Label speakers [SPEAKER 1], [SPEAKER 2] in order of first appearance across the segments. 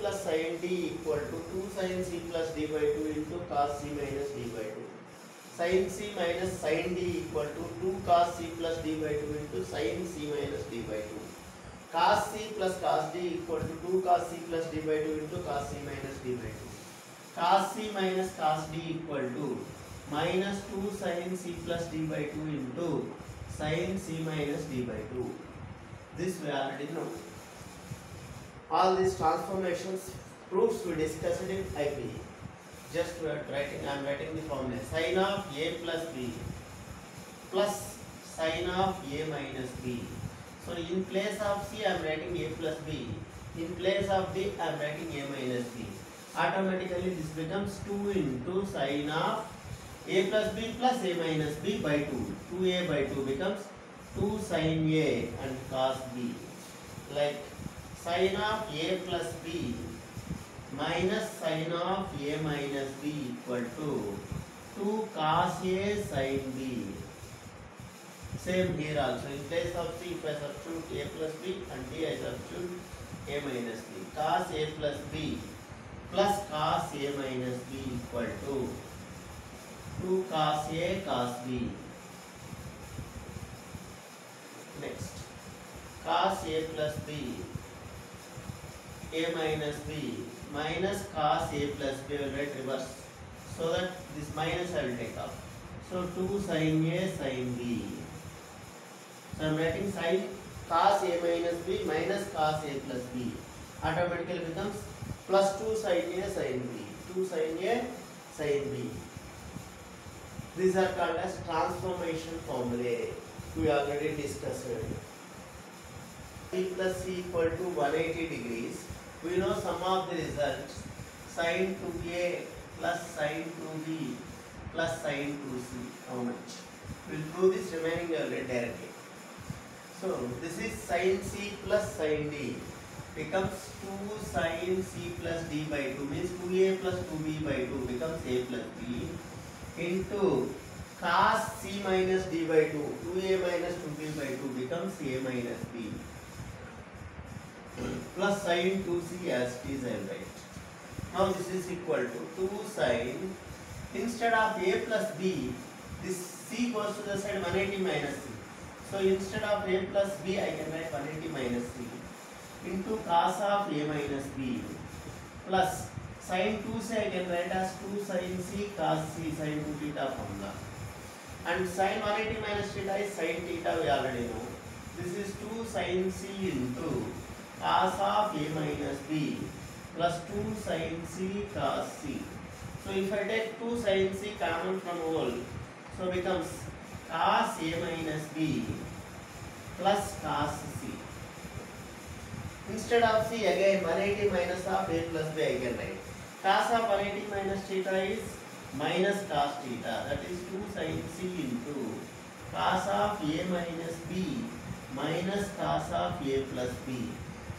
[SPEAKER 1] Plus sine D equal to two sine C plus D by two into cos C minus D by two sine C minus sine D equal to two cos C plus D by two into sine C minus D by two cos C plus cos D equal to two cos C plus D by two into cos C minus D by two cos C minus cos D equal to minus two sine C plus D by two into sine C minus D by two this way already know All these transformations proofs we discussed in IPE. Just we are writing, I am writing the formula. Sine of A plus B plus sine of A minus B. So in place of C, I am writing A plus B. In place of B, I am writing A minus B. Automatically this becomes 2 into sine of A plus B plus A minus B by 2. 2A by 2 becomes 2 sine A and cos B. Like sin of a plus b minus sin of a minus b equal to 2 cos a sin b same here also in place of c if i substitute a plus b and b i substitute a minus b cos a plus b plus cos a minus b equal to 2 cos a cos b next cos a plus b a minus b minus cos a plus b will write reverse so that this minus I will take off so 2 sin a sin b so I am writing sin cos a minus b minus cos a plus b automatically becomes plus 2 sin a sin b 2 sin a sin b these are called as transformation formulae we already discussed it. C plus C equal to 180 degrees we know sum of the results sin 2a plus sin 2b plus sin 2c how much we will prove this remaining directly so this is sin c plus sin d becomes 2 sin c plus d by 2 means 2a plus 2b by 2 becomes a plus b into cos c minus d by 2 2a minus 2b by 2 becomes a minus b plus sine 2c as t is and right now this is equal to 2 sine instead of a plus b this c goes to the side 180 minus c so instead of a plus b i can write 180 minus c into cos of a minus b plus sin 2 से I can write as 2 sin c cos c sin 2 theta formula and sin 180 minus theta is sin theta we already know this is 2 sin c into cos of a minus b plus 2 sin c cos c. So if I take 2 sin c common from whole, so becomes cos a minus b plus cos c. Instead of c again 180 minus of a plus b I can write. Cos of 180 minus theta is minus cos theta that is 2 sin c into cos of a minus b minus cos of a plus b.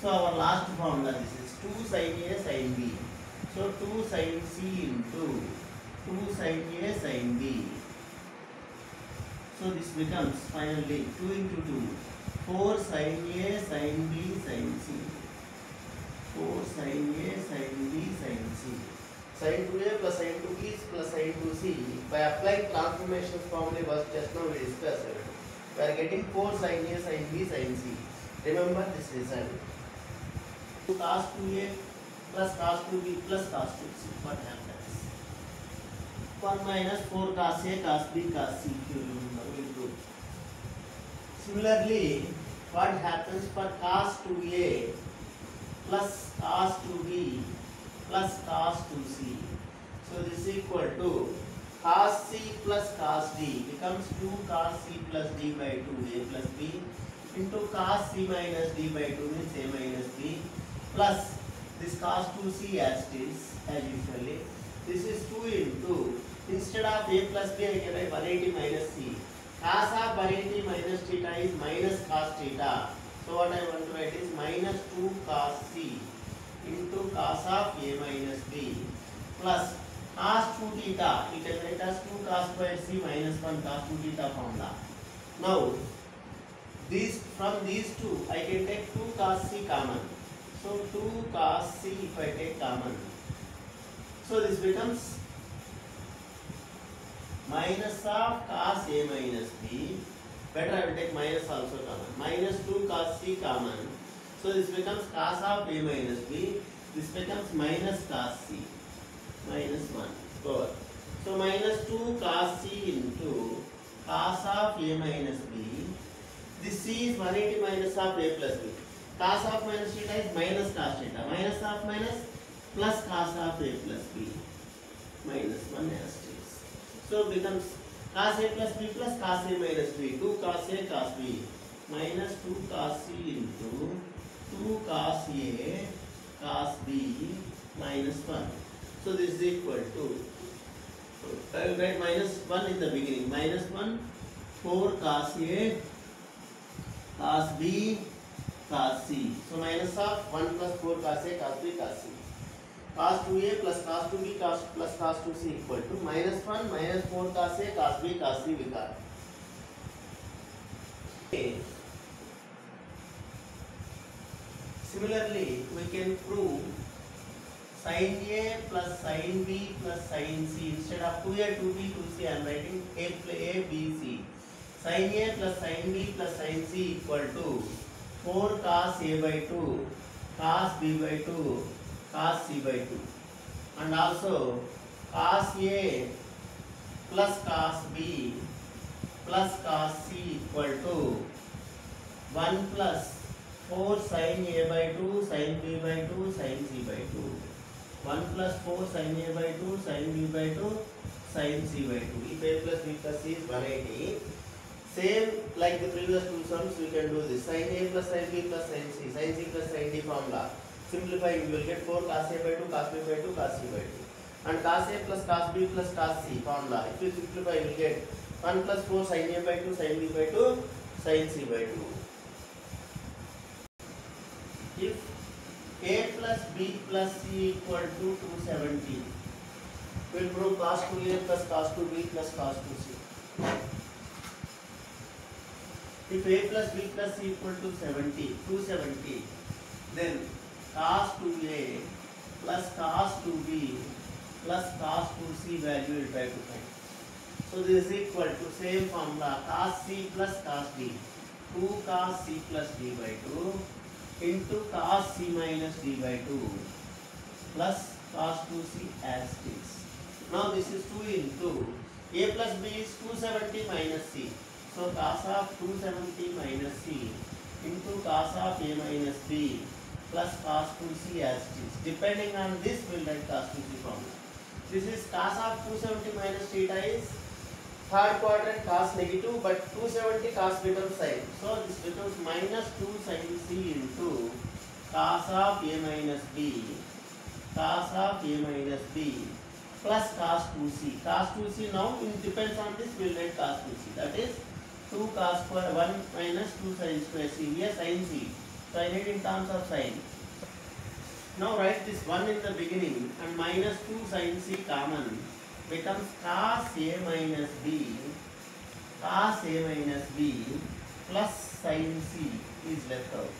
[SPEAKER 1] So our last formula this is 2 sin A sin B. So 2 sin C into 2 sin A sin B. So this becomes finally 2 into 2. 4 sin A sin B sin C. 4 sin A sin B sin C. Sin 2A plus sin 2B plus sin 2C. By applying transformation formula was just now we discussed. We are getting 4 sin A sin B sin C. Remember this result. तो cos 2a plus cos 2b plus cos 2c for happens. For minus 4 cos a cos b cos c will दो Similarly, what happens for cos 2a plus cos 2b plus cos 2c? So this is equal to cos c plus cos d becomes 2 cos c plus d by 2a plus b into cos c minus d by 2 means a minus b plus this cos 2c as it is as usually. This is 2 into instead of a plus b I can write 180 minus c. Cos of 180 minus theta is minus cos theta. So what I want to write is minus 2 cos c into cos of a minus b plus cos 2 theta. it can write as 2 cos squared c minus 1 cos 2 theta formula. Now these from these two I can take 2 cos c common. So 2 cos c if I take common. So this becomes minus of cos a minus b. Better I will take minus also common. Minus 2 cos c common. So this becomes cos of a minus b. This becomes minus cos c. Minus 1 over. So minus 2 cos c into cos of a minus b. This c is 180 minus of a plus b. cos of minus theta is minus cos theta. Minus of minus plus cos of a plus b minus 1 as it is So becomes cos a plus b plus cos a minus b. 2 cos a cos b minus 2 cos c into 2 cos a cos b minus 1. So this is equal to I will write minus 1 in the beginning. Minus 1 4 cos a cos b cos C so minus of one plus four cos A cos B cos C cos 2a plus cos 2b cos plus cos 2c equal to minus 1 minus 4 cos a cos b cos c we got. Okay. Similarly, we can prove sin a plus sin b plus sin c instead of 2a 2b 2c I am writing a, a b c sin a plus sin b plus sin c equal to four cos A by two cos B by two cos C by two and also cos A plus cos B plus cos C equal to one plus four sin A by two sin B by two sin C by two one plus four sin A by two sin B by two sin C by two plus B plus C one eighty same like the previous two sums we can do this sin a plus sin b plus sin c sin c plus sin d formula simplify you will get 4 cos a by 2 cos b by 2 cos c by 2 and cos a plus cos b plus cos c formula if you simplify you will get 1 plus 4 sin a by 2 sin b by 2 sin c by 2 if a plus b plus c equal to 270 we will prove cos 2a plus cos 2b plus cos 2c If a plus b plus c equal to 70, 270, then cos 2a plus cos 2b plus cos 2c value is try to find. So this is equal to same formula cos c plus cos b. 2 cos c plus d by 2 into cos c minus d by 2 plus cos 2c as is. Now this is 2 into a plus b is 270 minus c. So cos of 270 minus c into cos of a minus b plus cos 2c as it is. Depending on this, we will write cos 2c formula. This is cos of 270 minus theta is third quadrant cos negative, but 270 cos becomes sine. So this becomes minus 2 sine c into cos of a minus b cos of a minus b plus cos 2c. Cos 2c now depends on this, we will write cos 2c. That is 2 cos square 1 minus 2 sin square c. Here sin c. So I need in terms of sin. Now write this 1 in the beginning and minus 2 sin c common becomes cos a minus b cos a minus b plus sin c is left out.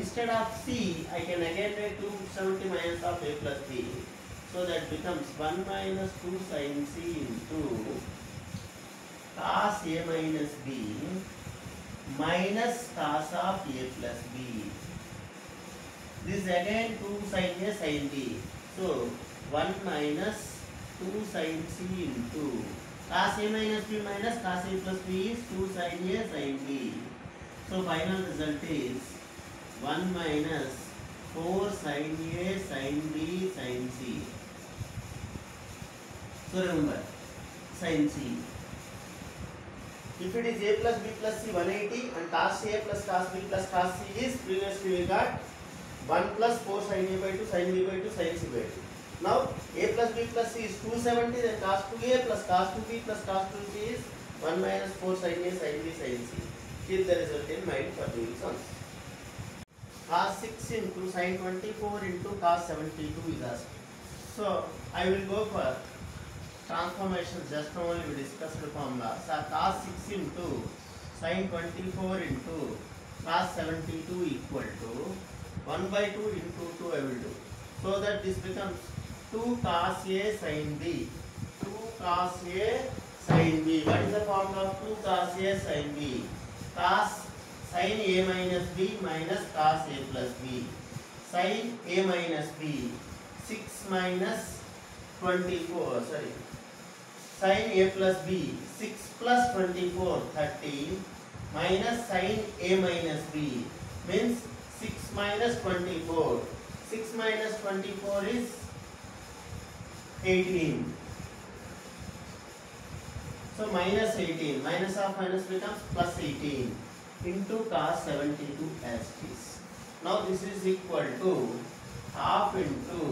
[SPEAKER 1] Instead of c, I can again write 270 minus of a plus b. So that becomes 1 minus 2 sin c into cos a minus b minus cos of a plus b. This again 2 sin a sin b. So 1 minus 2 sin c into cos a minus b minus cos a plus b is 2 sin a sin b. So final result is 1 minus 4 sin a sin b sin c. So remember sin c If it is a plus b plus c 180 and cos a plus cos b plus cos c is previously we got 1 plus 4 sin a by 2 sin b by 2 sin c by 2. Now a plus b plus c is 270 then cos 2a plus cos 2b plus cos 2c is 1 minus 4 sin a sin b sin c. Here the result in mind for doing sums. Cos 6 into sin 24 into cos 72 is asked. So I will go for transformations just only we discussed the formula. So cos 6 into sin 24 into cos 72 equal to 1 by 2 into 2 I will do. So that this becomes 2 cos A sin B. 2 cos A sin B. What is the formula of 2 cos A sin B? Cos sin A minus B minus cos A plus B. Sin A minus B. 6 minus 24. Sorry. sin a plus b 6 plus 24 13 minus sin a minus b means 6 minus 24 6 minus 24 is 18 so minus 18 minus of minus becomes plus 18 into cos 72 as is now this is equal to half into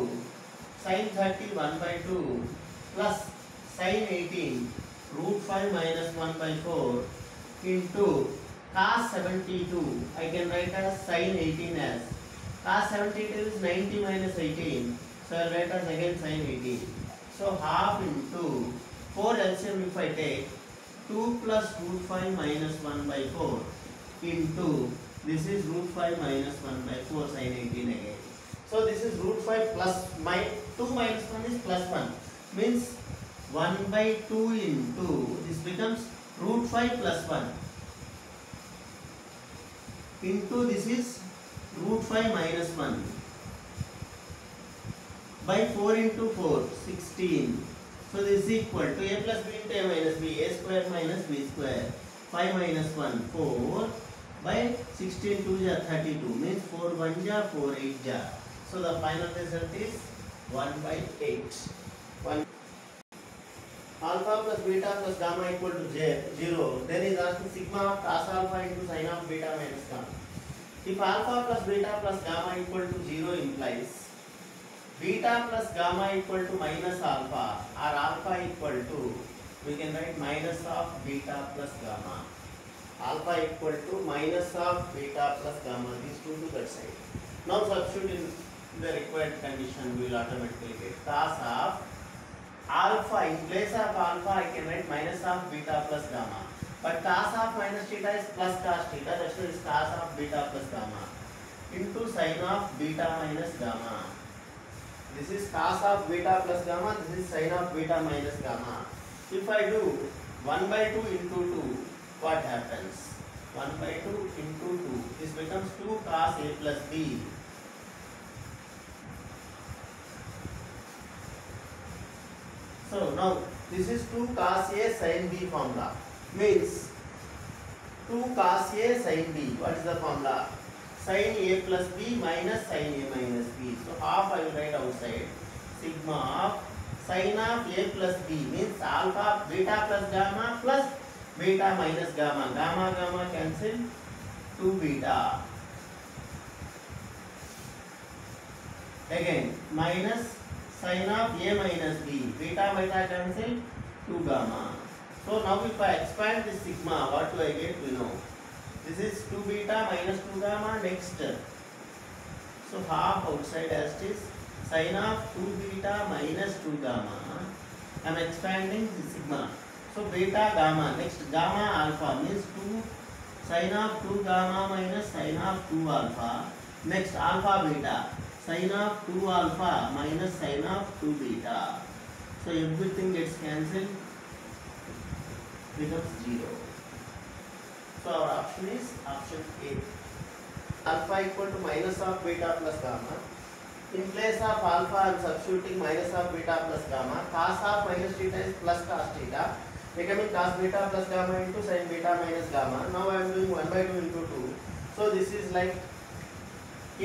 [SPEAKER 1] sin 31 by 2 plus sin 18 root 5 minus 1 by 4 into cos 72 I can write as sin 18 as cos 72 is 90 minus 18 so I'll write as again sin 18 so half into 4 LCM if I take 2 plus root 5 minus 1 by 4 into this is root 5 minus 1 by 4 sin 18 again so this is root 5 plus my 2 minus 1 is plus 1 means 1 by 2 into, this becomes root 5 plus 1 into this is root 5 minus 1 by 4 into 4 16 so this is equal to a plus b into a minus b a square minus b square 5 minus 1 4 by 16 2 ja 32 means 4 1 ja 4 8 ja so the final result is 1 by 8 alpha plus beta plus gamma equal to j, 0, then is asking sigma of cos alpha into sine of beta minus gamma. If alpha plus beta plus gamma equal to 0 implies beta plus gamma equal to minus alpha or alpha equal to, we can write minus of beta plus gamma. Alpha equal to minus of beta plus gamma, these two to that side. Now substitute in the required condition, we will automatically get cos of alpha in place of alpha I can write minus of beta plus gamma but cos of minus theta is plus cos theta that is cos of beta plus gamma into sin of beta minus gamma this is cos of beta plus gamma this is sin of beta minus gamma if I do 1 by 2 into 2 what happens 1 by 2 into 2 this becomes 2 cos a plus b So now this is 2 cos A sin B formula means 2 cos A sin B. What is the formula? Sin A plus B minus sin A minus B. So half I will write outside. Sigma of sin of A plus B means alpha beta plus gamma plus beta minus gamma. Gamma gamma cancel 2 beta. Again minus sin of a minus b beta beta cancel 2 gamma so now if i expand this sigma what do i get we know this is 2 beta minus 2 gamma next so half outside as is sin of 2 beta minus 2 gamma i am expanding this sigma so beta gamma next gamma alpha means 2 sin of 2 gamma minus sin of 2 alpha next alpha beta sin of 2 alpha minus sin of 2 beta. So everything gets cancelled becomes 0. So our option is option A. Alpha equal to minus of beta plus gamma. In place of alpha I am substituting minus of beta plus gamma. Cos of minus theta is plus cos theta. Becoming cos beta plus gamma into sin beta minus gamma. Now I am doing 1 by 2 into 2. So this is like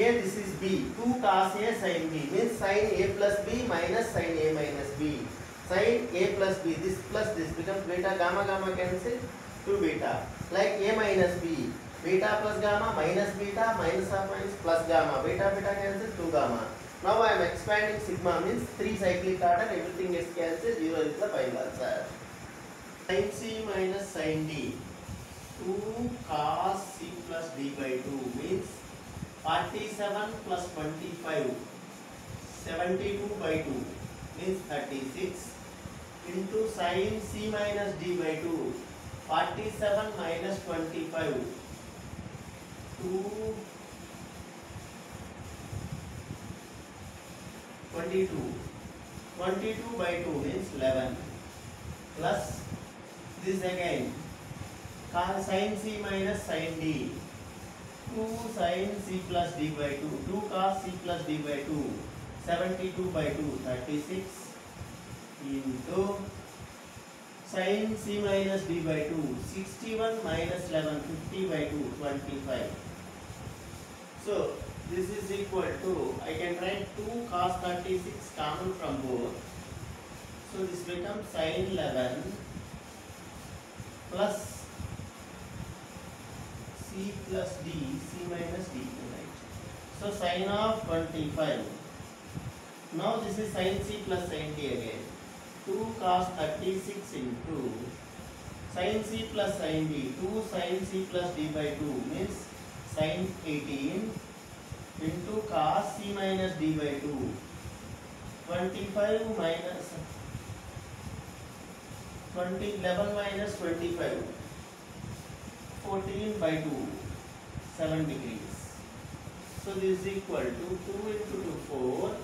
[SPEAKER 1] a this is b 2 cos a sin b means sin a plus b minus sin a minus b sin a plus b this plus this becomes beta gamma gamma cancel 2 beta like a minus b beta plus gamma minus beta minus half minus plus gamma beta beta cancel 2 gamma now i am expanding sigma means 3 cyclic order everything is cancel 0 is the final answer sin c minus sin d 2 cos c plus d by 2 means forty seven plus twenty five seventy two by two means thirty six into sin c minus d by two forty seven minus twenty five two twenty two twenty two by two means eleven plus this again sin c minus sin d 2 sin c plus d by 2, 2 cos c plus d by 2, 72 by 2, 36 into sin c minus d by 2, 61 minus 11, 50 by 2, 25. So this is equal to, I can write 2 cos 36 common from both. So this becomes sin 11 plus c plus d, c minus d, right? So sine of 25. Now this is sine c plus sine d again. 2 cos 36 into sine c plus sine d. 2 sine c plus d by 2 means sine 18 into cos c minus d by 2. 25 minus 20 11 minus 25 14 by 2, 7 degrees. So this is equal to 2 into 2, 4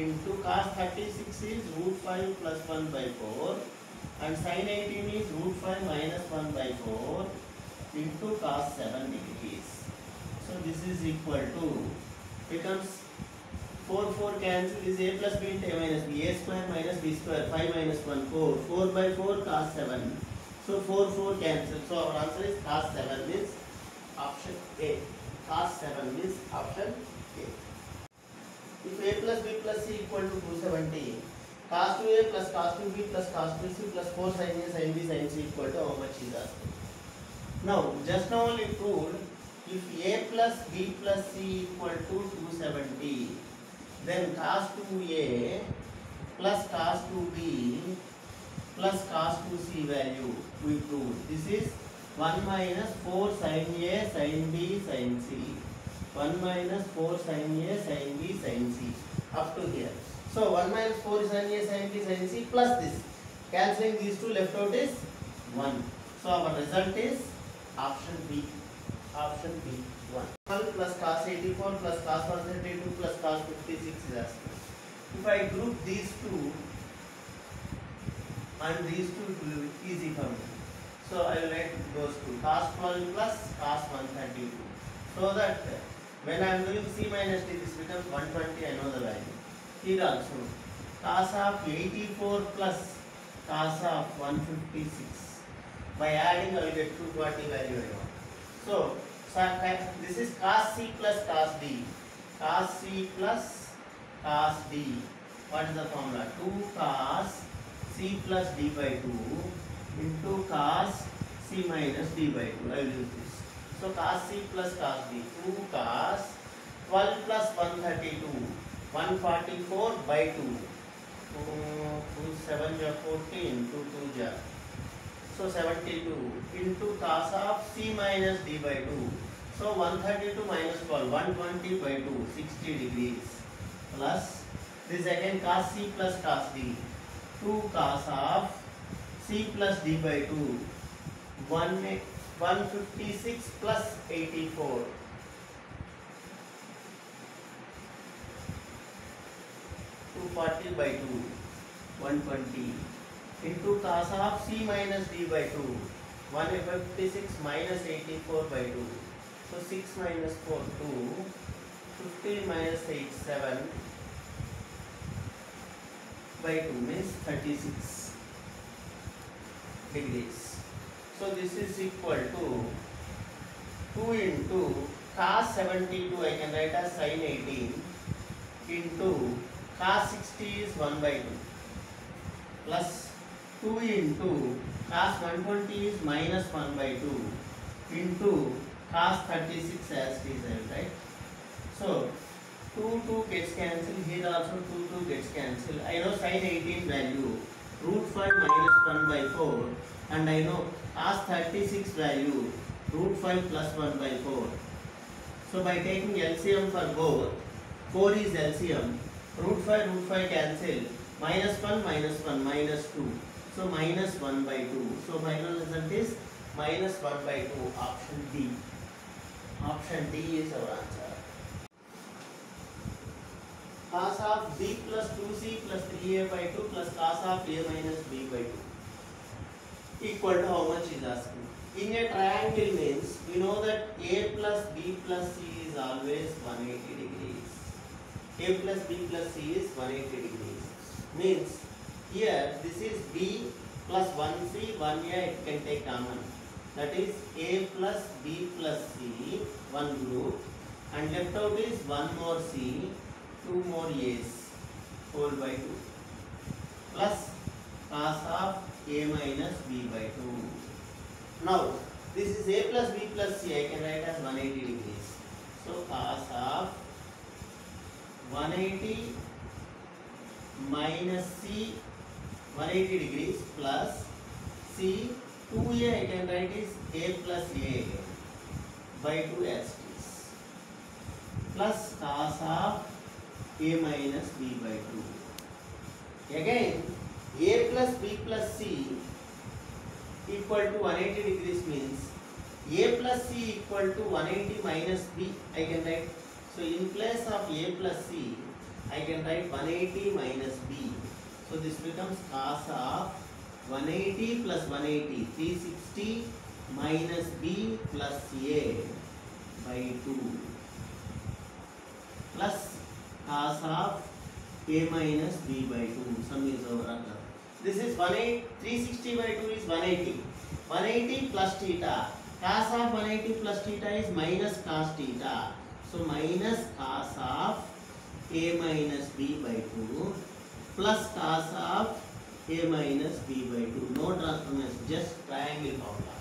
[SPEAKER 1] into cos 36 is root 5 plus 1 by 4 and sin 18 is root 5 minus 1 by 4 into cos 7 degrees. So this is equal to becomes 4 4 cancel is a plus b into a minus b a square minus b square 5 minus 1 4 4 by 4 cos 7 So four four cancel. So our answer is class seven means option A. Class seven means option A. If A plus B plus C equal to class two A plus class two B plus class two C plus four sin A sin B sin C equal to how much is asked. Now just now only proved if A plus B plus C equal to two 270, then class two A plus class two B. plus cos 2c value we prove. This is 1 minus 4 sin A sin B sin C. 1 minus 4 sin A sin B sin C up to here. So 1 minus 4 sin A sin B sin C plus this. Cancelling these two left out is 1. So our result is option B. Option B 1. plus cos 84 plus cos 132 plus cos 56 is asked. If I group these two and these two will be easy for me. So I will write those two cos 1 plus cos 132. So that when I am doing c minus d this becomes 120 I know the value. Here also cos of 84 plus cos of 156. By adding I will get 240 value I want. So, so this is cos c plus cos d. Cos c plus cos d. What is the formula? 2 cos c plus d by 2 into cos c minus d by 2. I will do this. So cos c plus cos d 2 cos 12 plus 132 144 by 2. So 2 7 ja 14 2 2 ja. So 72 into cos of c minus d by 2. So 132 minus 12 120 by 2 60 degrees plus this again cos c plus cos d. Two cos of C plus D by two one में one fifty six plus eighty four to forty by two one twenty into cos of C minus D by two one fifty six minus eighty four by two so six minus four two fifty minus eight seven by 2 means 36 degrees. So this is equal to 2 into cos 72 I can write as sin 18 into cos 60 is 1 by 2 plus 2 into cos 120 is minus 1 by 2 into cos 36 as said right. So 2, 2 gets cancelled. Here also 2, 2 gets cancelled. I know sine 18 value. Root 5 minus 1 by 4. And I know cos 36 value. Root 5 plus 1 by 4. So by taking LCM for both, 4 is LCM. Root 5, root 5 cancelled, minus Minus 1, minus 1, minus 2. So minus 1 by 2. So final result is minus 1 by 2. Option D. Option D is our answer. cos of b plus 2c plus 3a by 2 plus cos of a minus b by 2 equal to how much is asking. In a triangle means we know that a plus b plus c is always 180 degrees. a plus b plus c is 180 degrees. Means here this is b plus 1c, 1a it can take common. That is a plus b plus c, one group and left out is one more c two more years, whole by two, plus cos of a minus b by two. now this is a plus b plus c i can write as 180 degrees so cos of 180 minus c 180 degrees plus c 2a I can write is a plus a by 2 as it is plus cos of a minus b by 2. Again, a plus b plus c equal to 180 degrees means a plus c equal to 180 minus b. I can write, so in place of a plus c, I can write 180 minus b. So this becomes cos of 180 plus 180, 360 minus b plus a by 2. cos of a minus b by 2 sum is over under this is 180 360 by 2 is 180 180 plus theta cos of 180 plus theta is minus cos theta so minus cos of a minus b by 2 plus cos of a minus b by 2 no transformation just triangle formula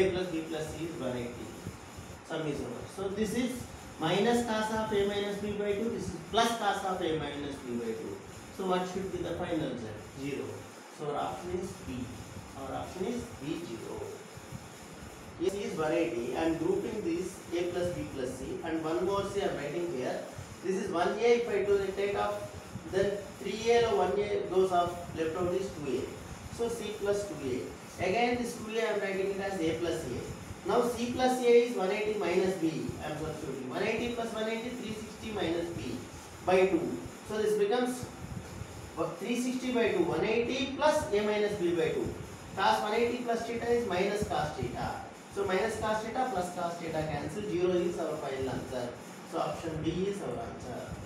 [SPEAKER 1] a plus b plus c is 180 sum is over so this is minus cos of a minus b by 2 this is plus cos of a minus b by 2 so what should be the final z 0 so our option is b our option is b 0 this is variety i am grouping these a plus b plus c and one more c i am writing here this is 1a if i do the take off then 3a or 1a goes off left out is 2a so c plus 2a again this 2a i am writing it as a plus a Now C plus A is 180 minus B. I am substituting. 180 plus 180, 360 minus B by 2. So this becomes 360 by 2. 180 plus A minus B by 2. Cos 180 plus theta is minus cos theta. So minus cos theta plus cos theta cancel. Zero is our final answer. So option B is our answer.